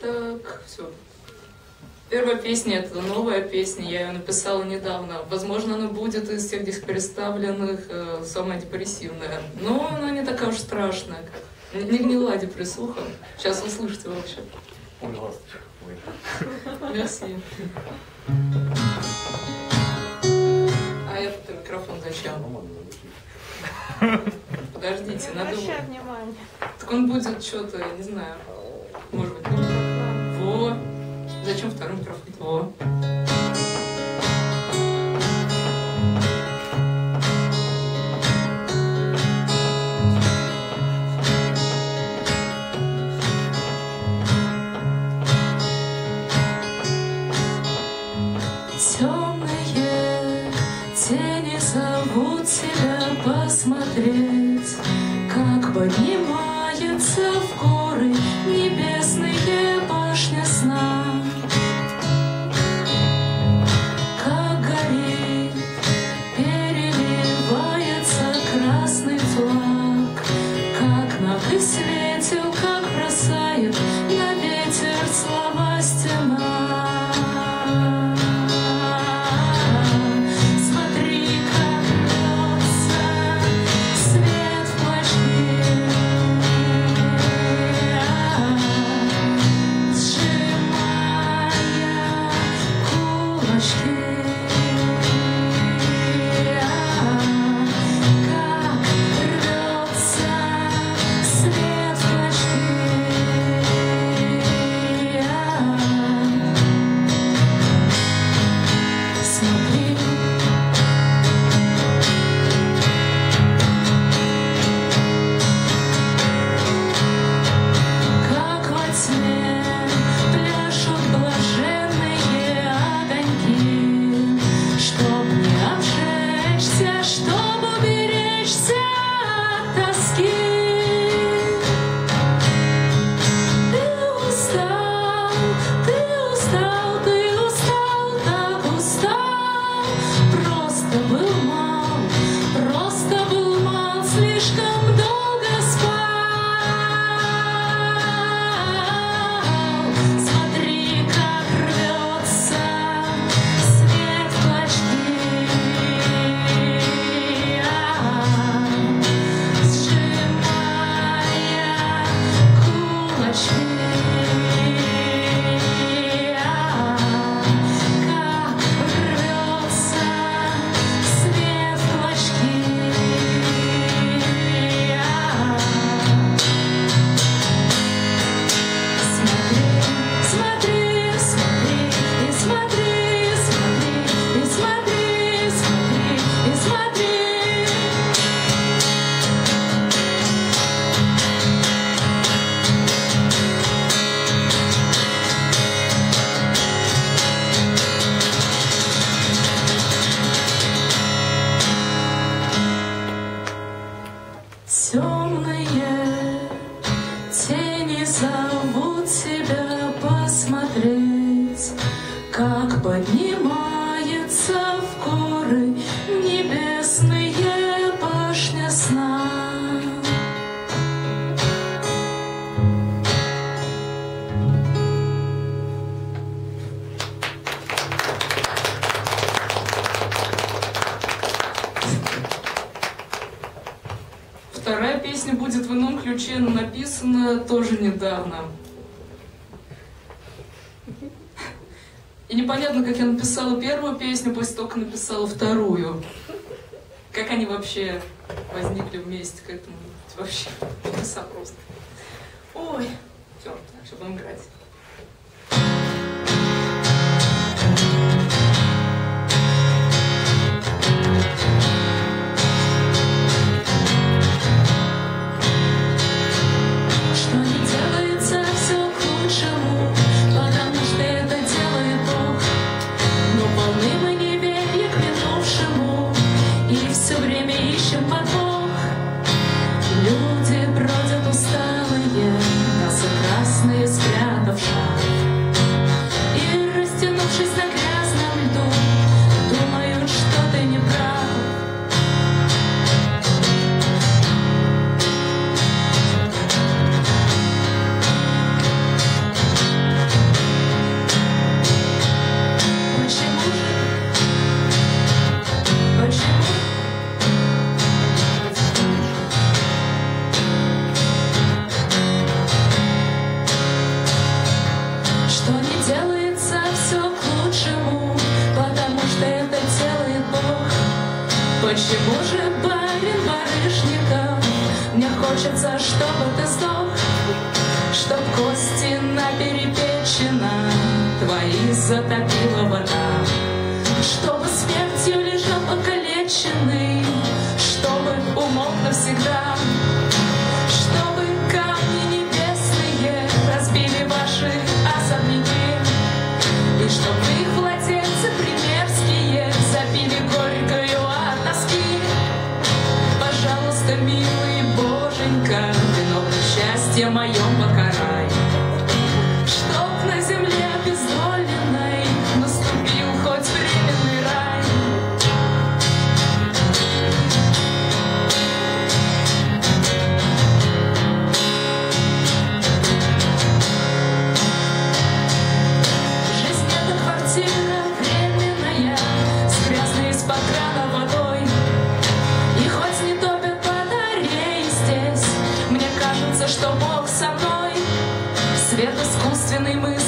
Так, все. Первая песня это новая песня, я ее написала недавно. Возможно, она будет из всех здесь представленных э, самая депрессивная. Но она не такая уж страшная. Не, не гнила депрессуха. Сейчас услышите вообще. Ой. Мерси. А этот микрофон зачем? Подождите, Не надо... обращай внимания. Так он будет что-то, я не знаю. Может быть, во. Зачем второй микрофон? Во. Светил, как бросает на песня будет в ином ключе, но написана тоже недавно. И непонятно, как я написала первую песню, после того, как написала вторую. Как они вообще возникли вместе к этому. Вообще, просто. Ой, все, что будем играть. затопила вода, Чтобы смертью лежал покалеченный, Чтобы умолк навсегда. Со мной, свет искусственный мысль.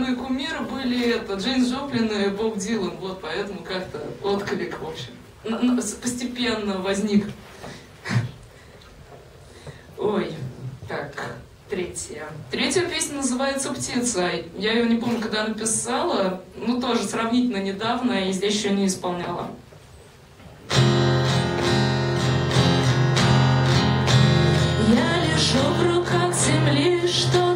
самые кумиры были это, Джейн Джоплин и Боб Дилан, вот поэтому как-то отклик, в общем, постепенно возник. Ой, так, третья. Третья песня называется «Птица». Я ее не помню, когда написала, ну тоже сравнительно недавно, и здесь еще не исполняла. Я лежу в руках земли, что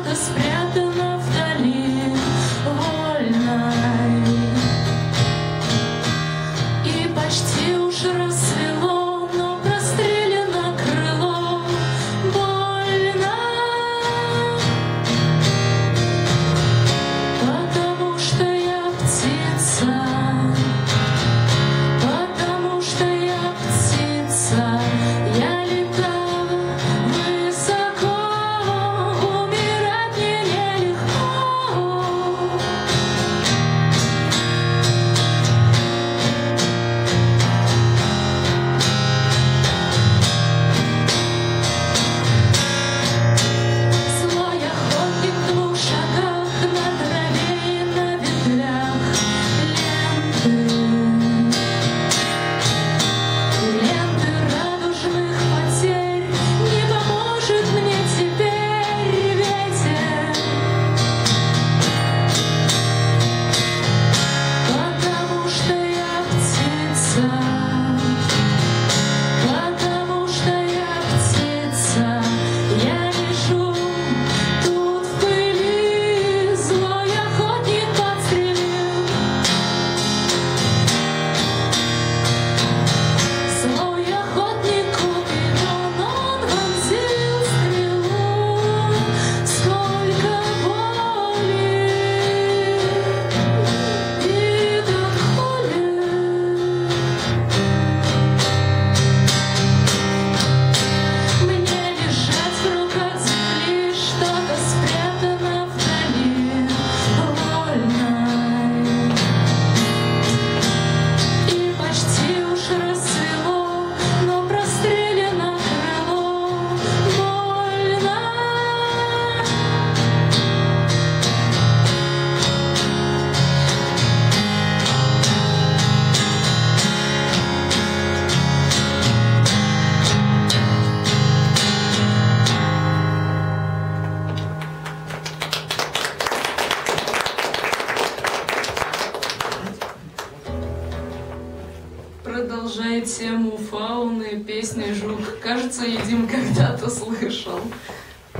продолжая тему фауны, песни «Жук», кажется, я Дим когда-то слышал.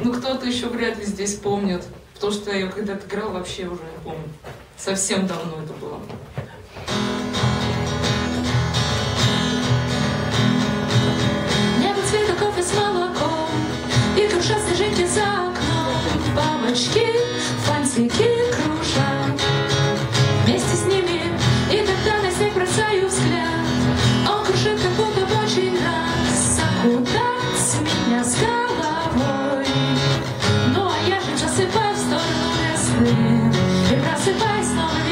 Ну, кто-то еще вряд ли здесь помнит, потому что я когда-то играл, вообще уже не помню. Совсем давно это было. Небо цвета кофе с молоком И кружат снежинки за окном Бабочки, фантики escolher. Pra ser paz não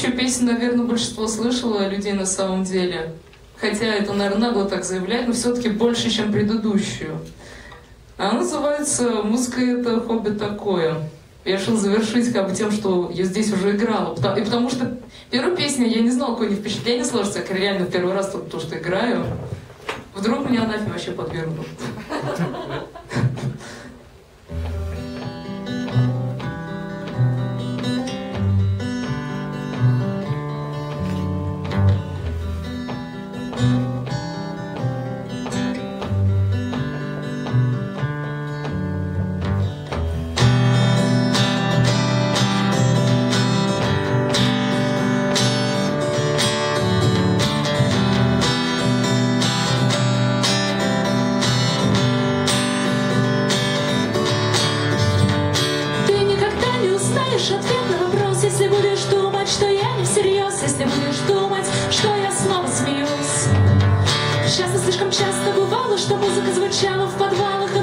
Следующую песню, наверное, большинство слышало людей на самом деле. Хотя это, наверное, нагло так заявлять, но все-таки больше, чем предыдущую. Она называется «Музыка — это хобби такое». Я решил завершить как бы тем, что я здесь уже играла. И потому что первую песню я не знала, какое впечатление сложится. Я реально первый раз тут то, что играю. Вдруг меня анафеме вообще подвергнут. Слишком часто бывало, что музыка звучала в подвалах и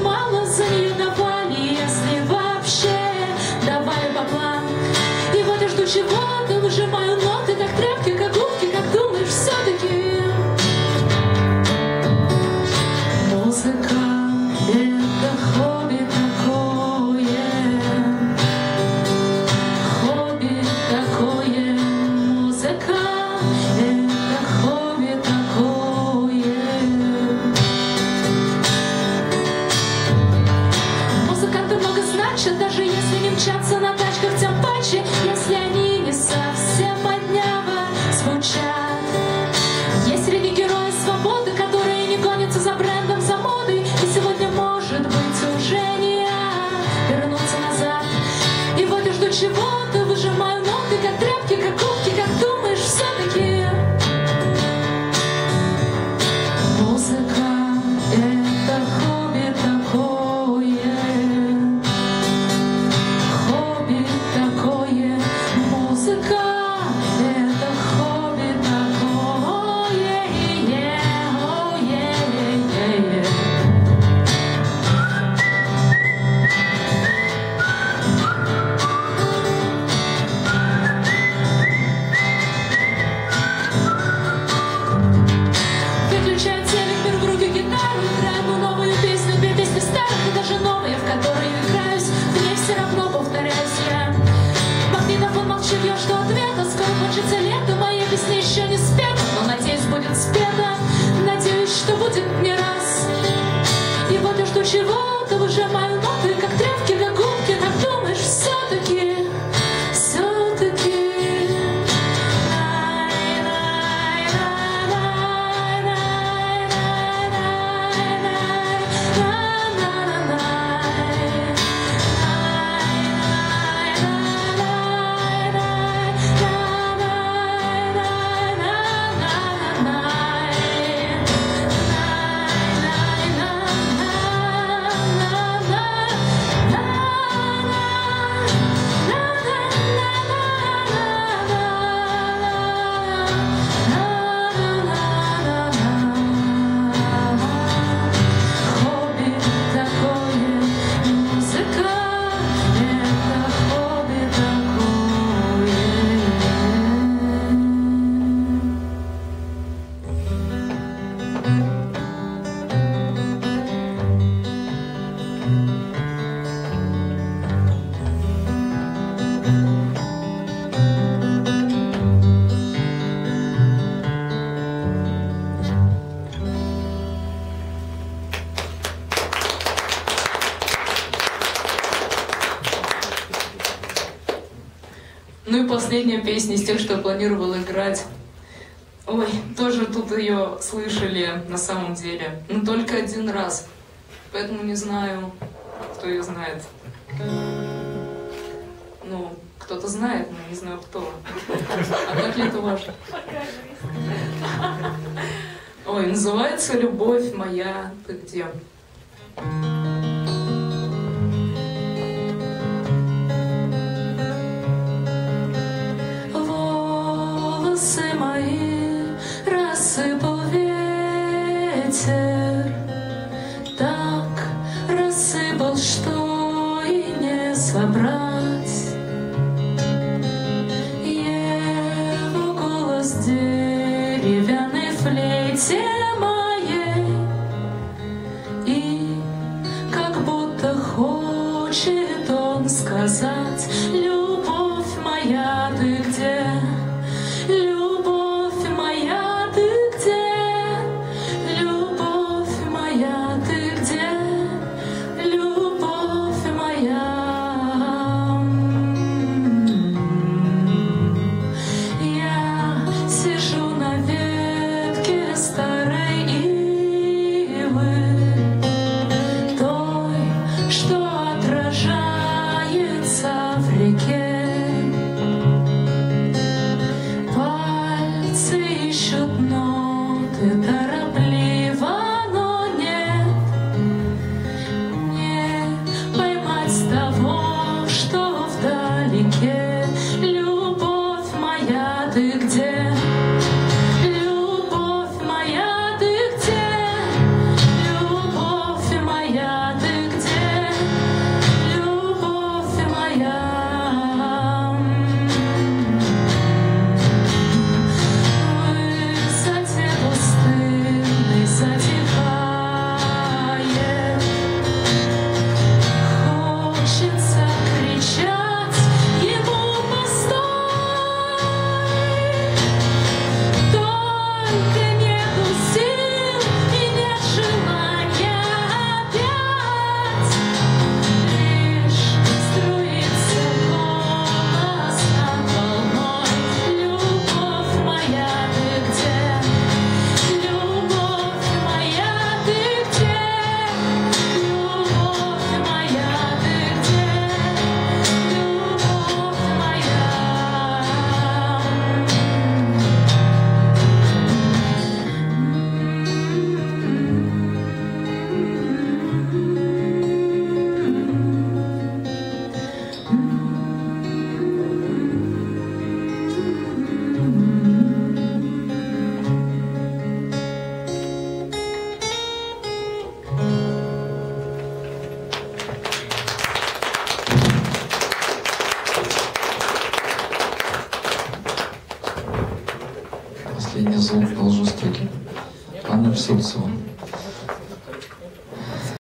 планировал играть. Ой, тоже тут ее слышали на самом деле. Но только один раз. Поэтому не знаю, кто ее знает. Ну, кто-то знает, но не знаю кто. А как ли это важно? Ой, называется «Любовь моя, ты где?» деревянной флейте. breaking